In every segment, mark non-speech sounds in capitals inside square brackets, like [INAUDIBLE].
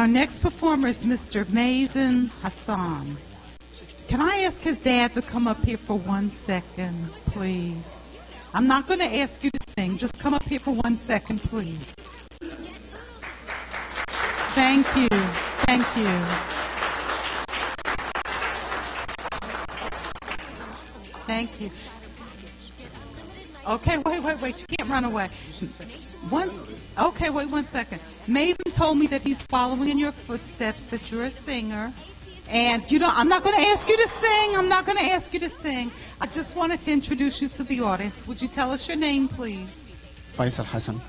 Our next performer is Mr. Mazen Hassan. Can I ask his dad to come up here for one second, please? I'm not going to ask you to sing. Just come up here for one second, please. Thank you. Thank you. Thank you. Okay, wait, wait, wait. You can't run away. One, okay, wait one second. Mason told me that he's following in your footsteps, that you're a singer. And you know, I'm not going to ask you to sing. I'm not going to ask you to sing. I just wanted to introduce you to the audience. Would you tell us your name, please? Faisal Hassan.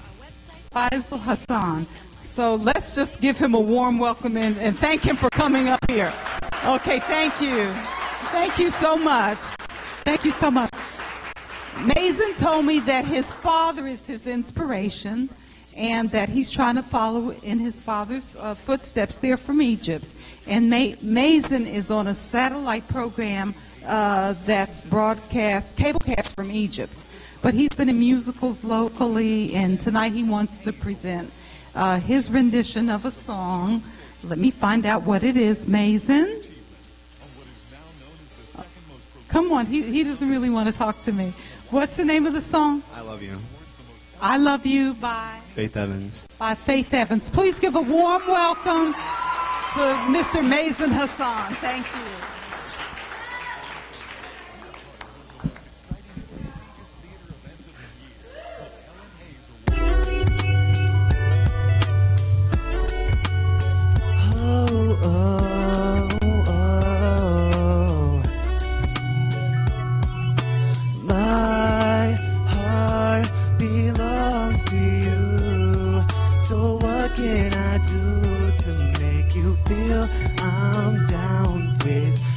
Faisal Hassan. So let's just give him a warm welcome and, and thank him for coming up here. Okay, thank you. Thank you so much. Thank you so much. Mason told me that his father is his inspiration and that he's trying to follow in his father's uh, footsteps there from Egypt. And Ma- Mason is on a satellite program uh, that's broadcast, cablecast from Egypt. But he's been in musicals locally, and tonight he wants to present uh, his rendition of a song. Let me find out what it is, Mason. Come on, he, he doesn't really want to talk to me. What's the name of the song? I love you. I Love You by Faith Evans. by Faith Evans. Please give a warm welcome to Mr. Mazen Hassan. Thank you. Feel I'm down with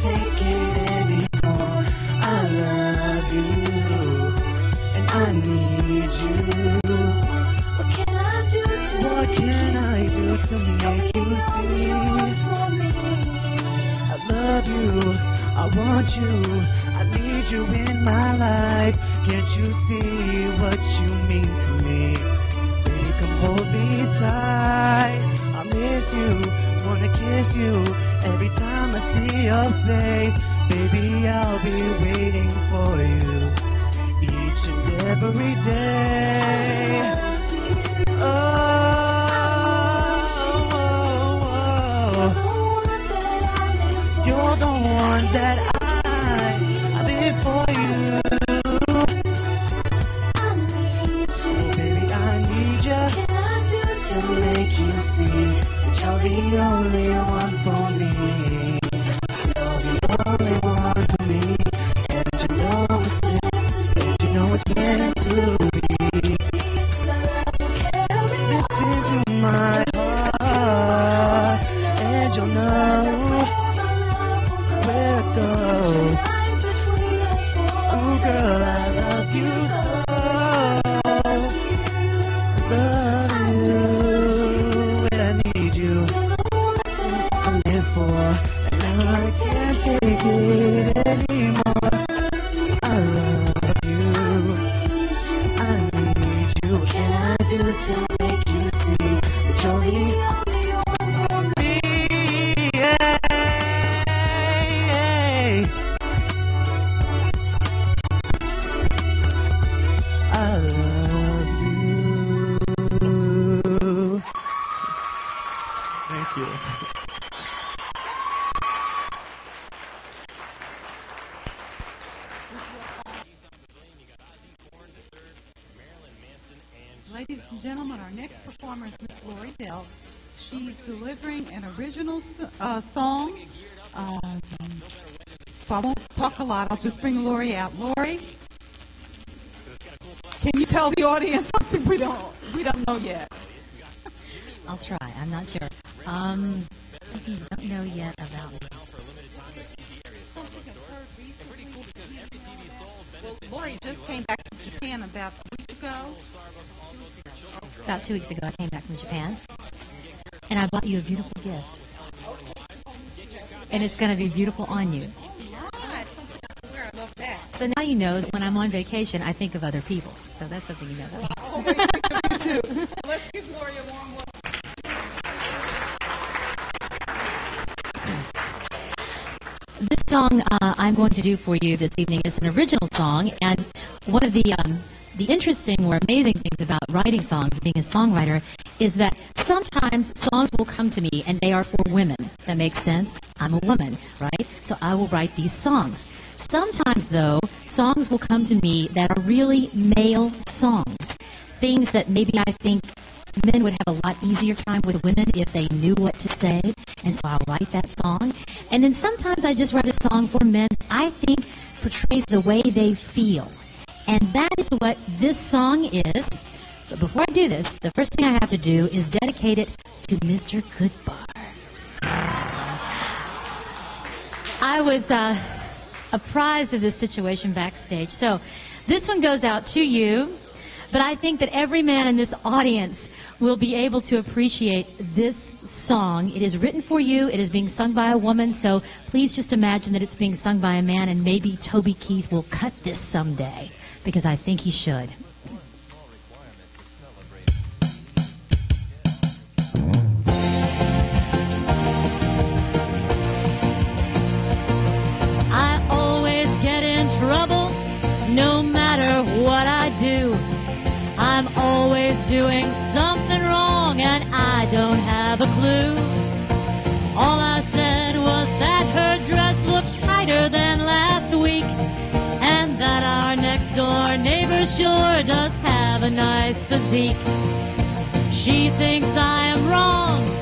take it anymore. I love you and I need you. What can I do to What make can you I see do to make you you're the only one see? I love you, I want you, I need you in my life. Can't you see what you mean to me? Baby, come hold me tight. I miss you, wanna kiss you every time I see your face. Baby, I'll be waiting for you each and every day. Oh, oh, oh, oh. You're the one that I, you're the only one for me. She's delivering an original uh, song. Um, so I won't talk a lot. I'll just bring Lori out. Lori, can you tell the audience something we don't we don't know yet? I'll try. I'm not sure. Um, something you don't know yet about me. Well, Lori just came back from Japan about a week ago. About two weeks ago, I came back from Japan, and I bought you a beautiful gift. And it's going to be beautiful on you. I love that. So now you know that when I'm on vacation, I think of other people. So that's something you know about. Always think of you too. Let's give Lori a warm. This song uh, I'm going to do for you this evening is an original song, and one of the um, the interesting or amazing things about writing songs, being a songwriter, is that sometimes songs will come to me and they are for women. That makes sense. I'm a woman, right? So I will write these songs. Sometimes, though, songs will come to me that are really male songs, things that maybe I think men would have a lot easier time with women if they knew what to say, and so I'll write that song. And then sometimes I just write a song for men I think portrays the way they feel. And that is what this song is. But before I do this, the first thing I have to do is dedicate it to Mr. Goodbar. I was uh, apprised of this situation backstage. So this one goes out to you. But I think that every man in this audience will be able to appreciate this song. It is written for you. It is being sung by a woman. So please just imagine that it's being sung by a man, and maybe Toby Keith will cut this someday because I think he should. I always get in trouble no matter what I do. I'm always doing something wrong and I don't have a clue. All I sure does have a nice physique. She thinks I am wrong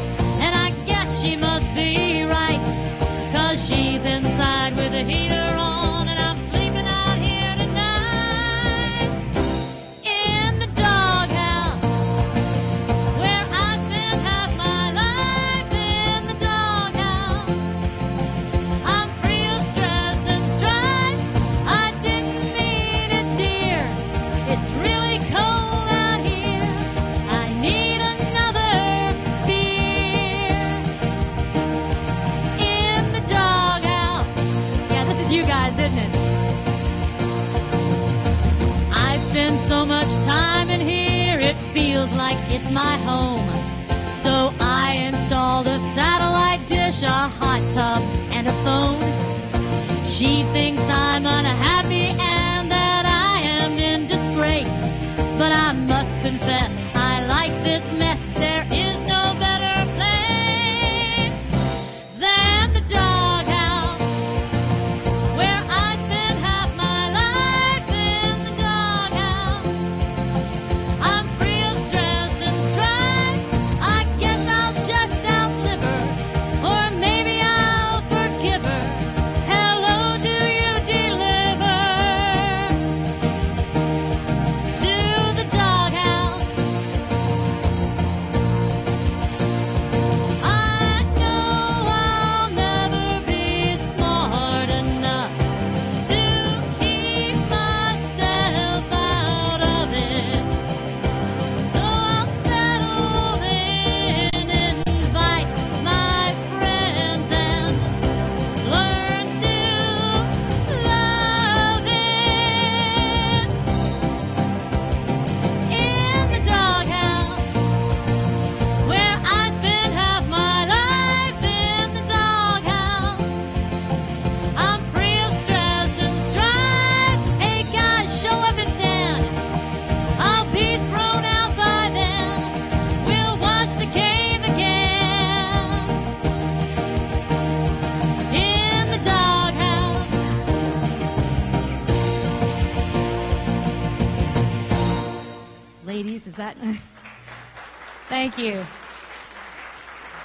you.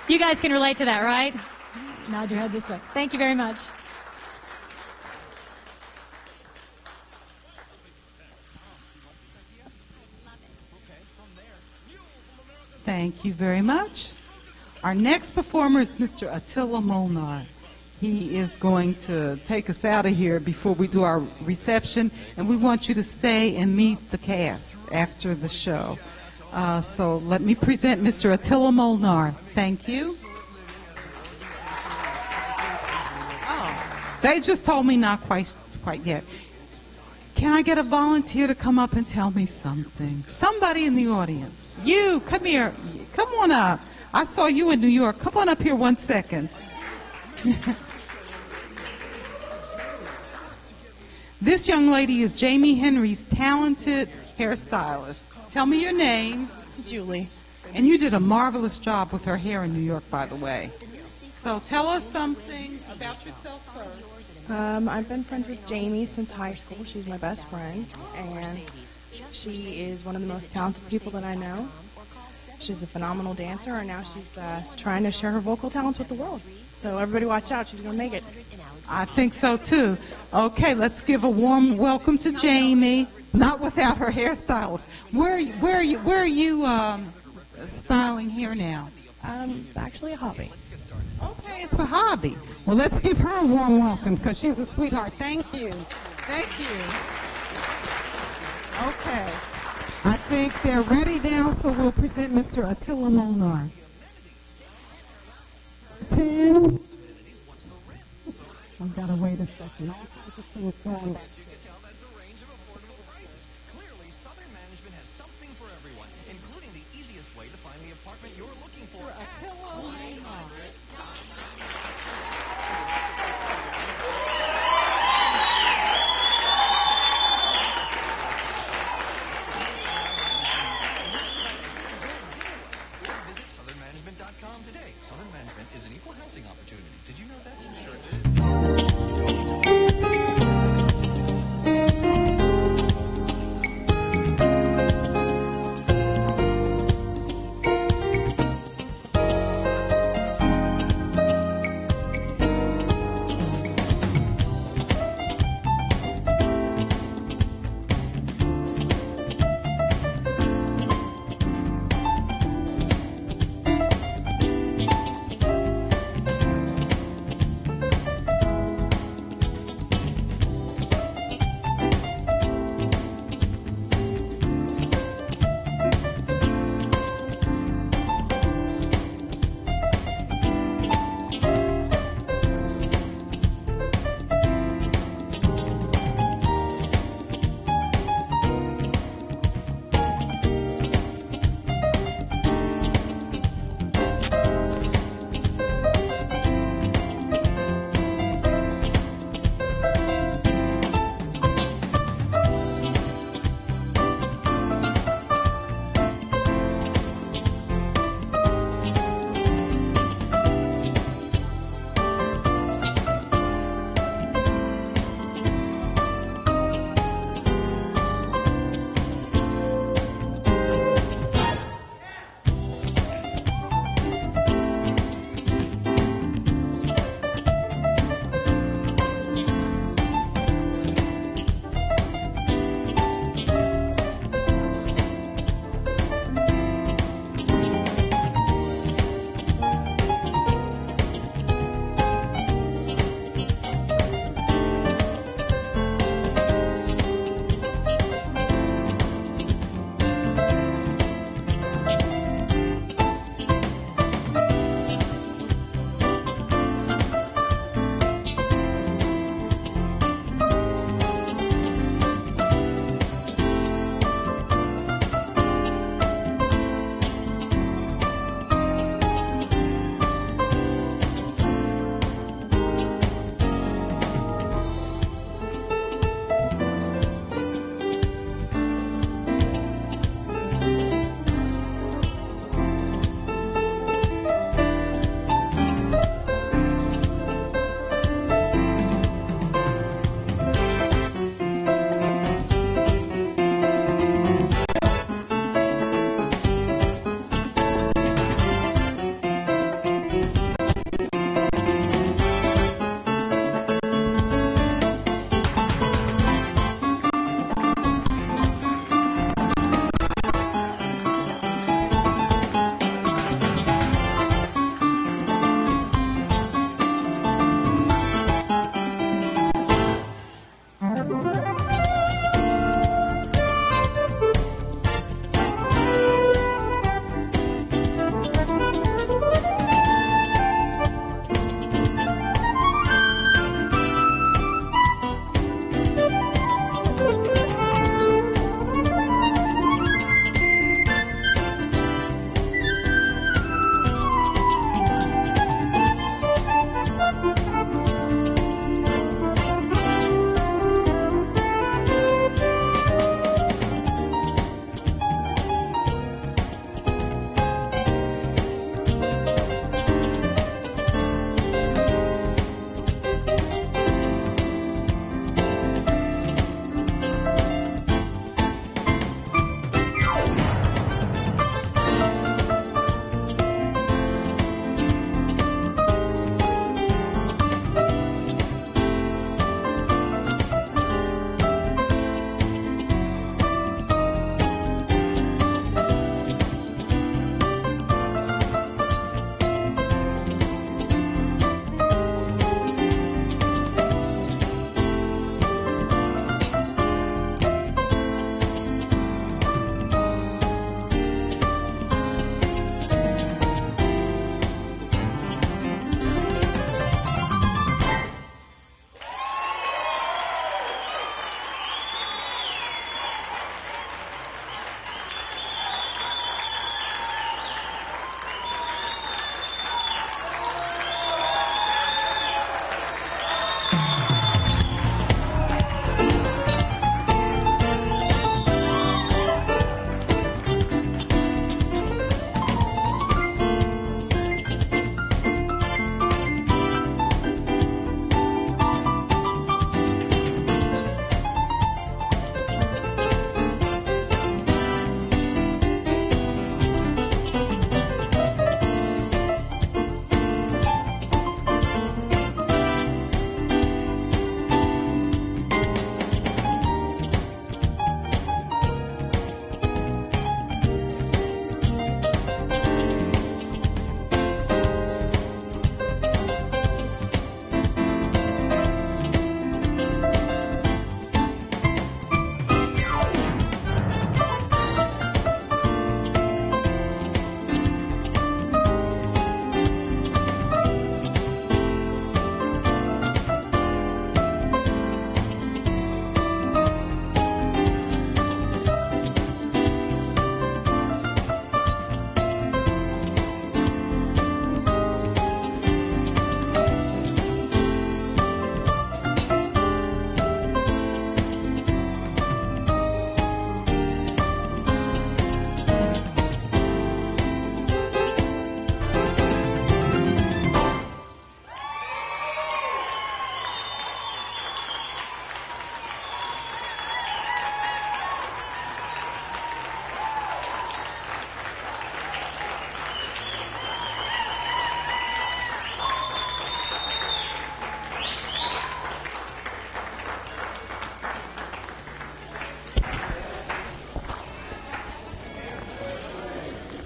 You guys can relate to that, right? Nod your head this way. Thank you very much. Thank you very much. Our next performer is Mr. Attila Molnar. He is going to take us out of here before we do our reception, and we want you to stay and meet the cast after the show. Uh, so let me present Mr. Attila Molnar. Thank you. Oh, they just told me not quite quite yet. Can I get a volunteer to come up and tell me something? Somebody in the audience. You, come here. Come on up. I saw you in New York. Come on up here one second. [LAUGHS] this young lady is Jamie Henry's talented hairstylist. Tell me your name. Julie. And you did a marvelous job with her hair in New York, by the way. So tell us something about yourself first. Um, I've been friends with Jamie since high school. She's my best friend, and she is one of the most talented people that I know. She's a phenomenal dancer, and now she's uh, trying to share her vocal talents with the world. So everybody watch out. She's going to make it. I think so too. Okay, let's give a warm welcome to Jamie. Not without her hairstylist. Where, where are you? Where are you um, styling here now? Um, it's actually a hobby. Okay, it's a hobby. Well, let's give her a warm welcome because she's a sweetheart. Thank you. Thank you. Okay. I think they're ready now, so we'll present Mr. Attila Molnar. Ten. I've got to wait a second. All kinds of things going back.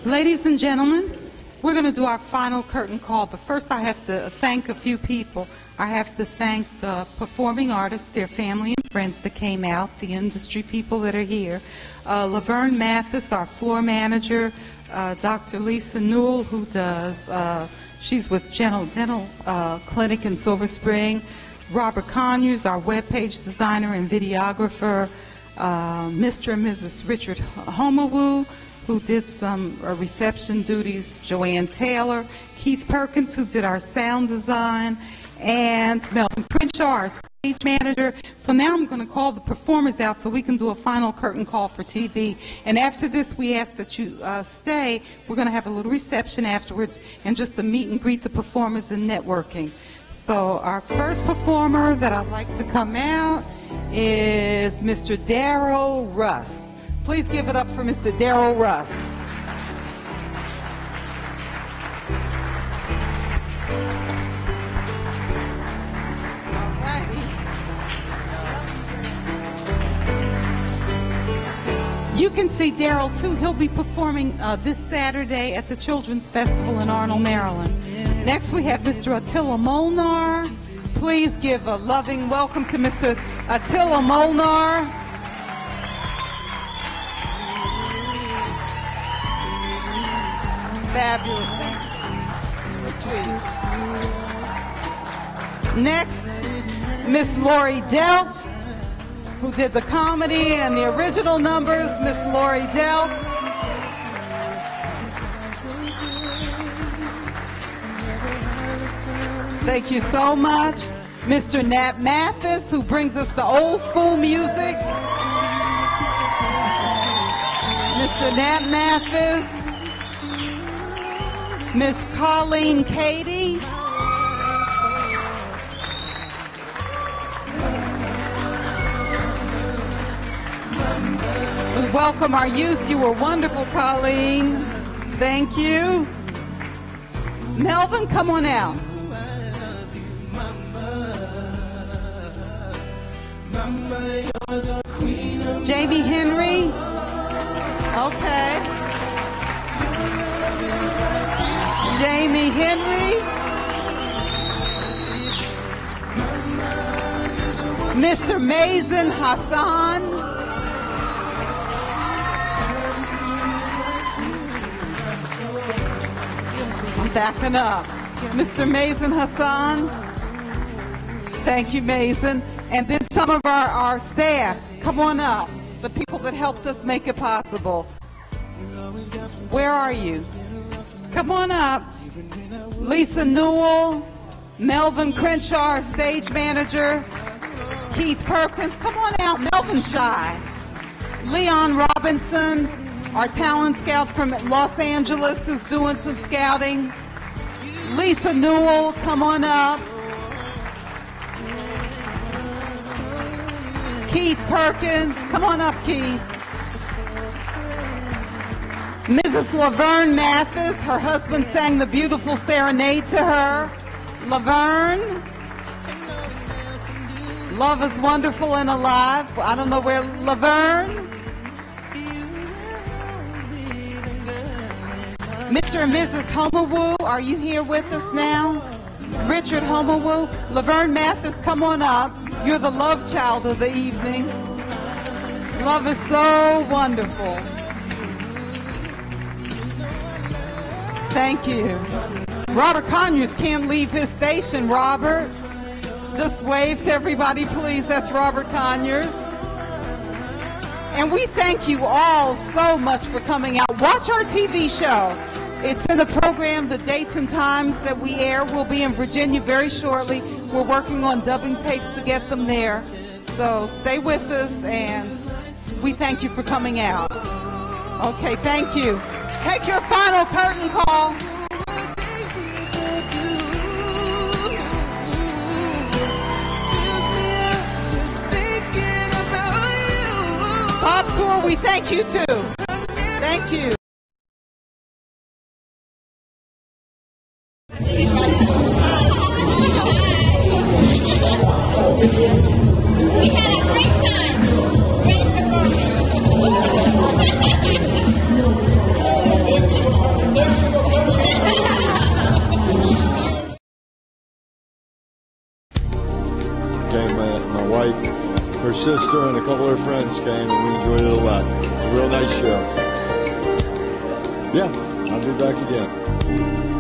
Ladies and gentlemen, we're going to do our final curtain call, but first I have to thank a few people. I have to thank the performing artists, their family and friends that came out, the industry people that are here. Uh, Laverne Mathis, our floor manager, uh, Dr. Lisa Newell, who does, uh, she's with General Dental uh, Clinic in Silver Spring. Robert Conyers, our webpage designer and videographer. Uh, Mr. and Mrs. Richard Homawu, who did some uh, reception duties, Joanne Taylor, Keith Perkins, who did our sound design, and Melvin Crenshaw, our stage manager. So now I'm going to call the performers out so we can do a final curtain call for TV. And after this, we ask that you uh, stay. We're going to have a little reception afterwards and just to meet and greet the performers and networking. So our first performer that I'd like to come out is Mr. Daryl Russ. Please give it up for Mr. Daryl Russ. You can see Daryl too. He'll be performing uh, this Saturday at the Children's Festival in Arnold, Maryland. Next, we have Mr. Attila Molnar. Please give a loving welcome to Mr. Attila Molnar. Fabulous. Next, Miss Lori Delp, who did the comedy and the original numbers. Miss Lori Delp. Thank you so much. Mr. Nat Mathis, who brings us the old school music. Mr. Nat Mathis. Miss Colleen Katie. We welcome our youth. You were wonderful, Colleen. Thank you. Melvin, come on out. Jamie Henry. Jamie Henry. Mr. Mazen Hassan. I'm backing up. Mr. Mazen Hassan. Thank you, Mason. And then some of our, our staff. Come on up. The people that helped us make it possible. Where are you? Come on up. Lisa Newell, Melvin Crenshaw, stage manager, Keith Perkins. Come on out. Melvin Shy. Leon Robinson, our talent scout from Los Angeles who's doing some scouting. Lisa Newell, come on up. Keith Perkins, come on up, Keith. Mrs. Laverne Mathis, her husband sang the beautiful serenade to her. Laverne, love is wonderful and alive. I don't know where Laverne. Mr. and Mrs. Homawu, are you here with us now? Richard Homawu, Laverne Mathis, come on up. You're the love child of the evening. Love is so wonderful. Thank you. Robert Conyers can't leave his station, Robert. Just wave to everybody, please. That's Robert Conyers. And we thank you all so much for coming out. Watch our TV show. It's in the program. The dates and times that we air will be in Virginia very shortly. We're working on dubbing tapes to get them there. So stay with us and we thank you for coming out. Okay, thank you. Take your final curtain call. Pop Tour, we thank you too. Thank you. We had a great time. Great performance. [LAUGHS] sister, and a couple of her friends came, and we enjoyed it a lot. A real nice show. Yeah, I'll be back again.